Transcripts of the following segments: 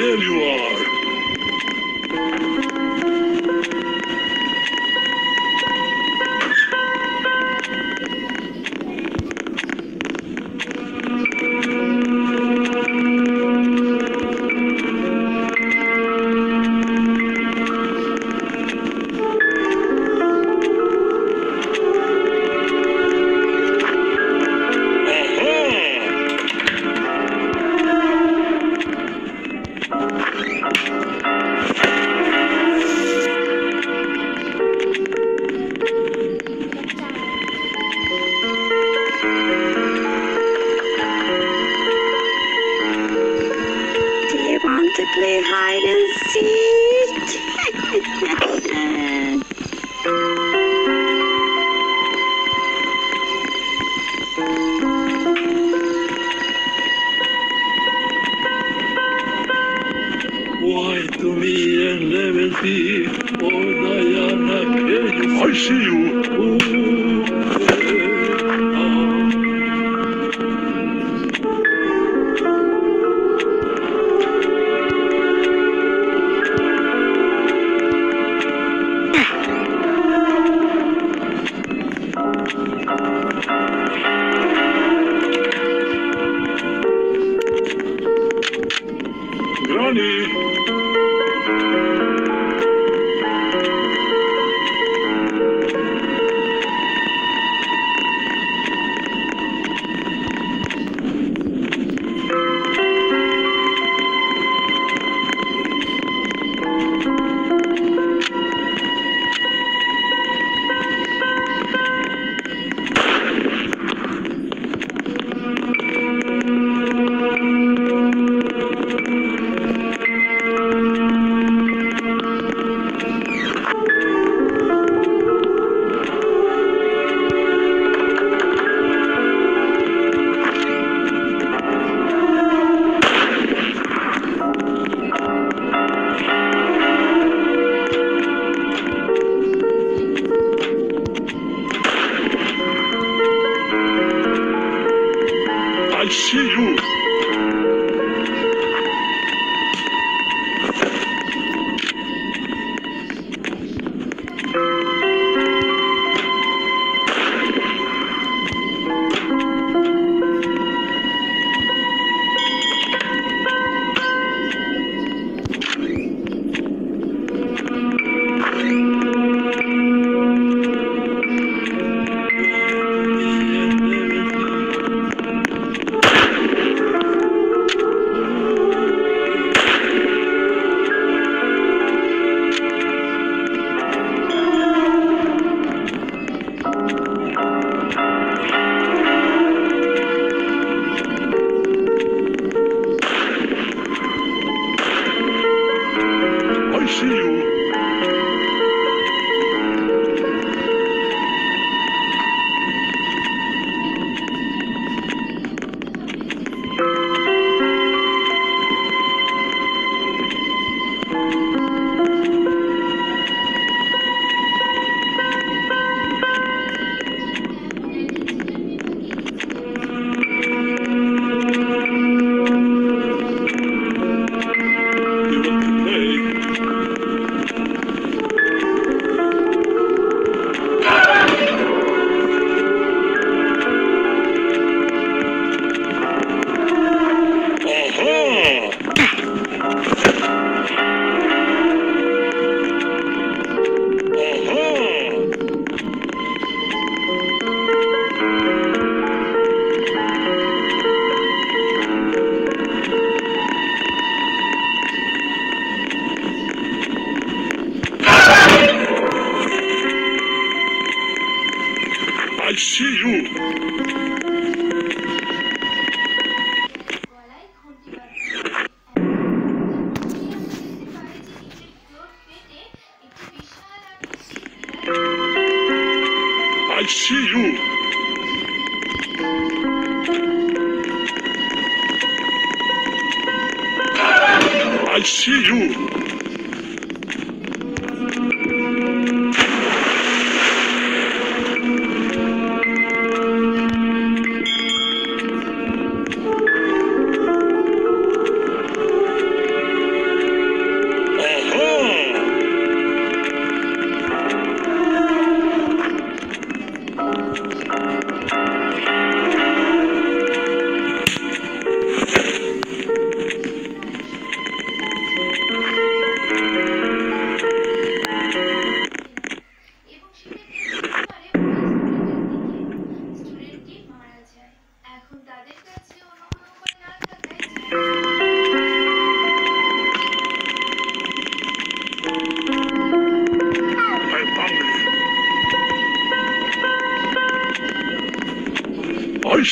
There you are. Tio.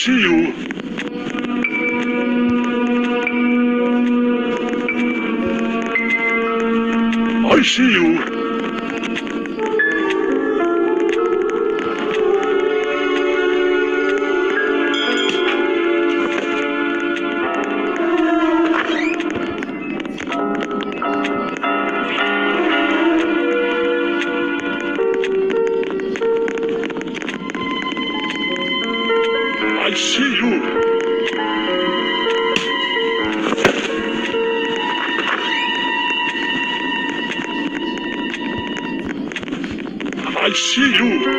see you. I see you. I see you. I see you.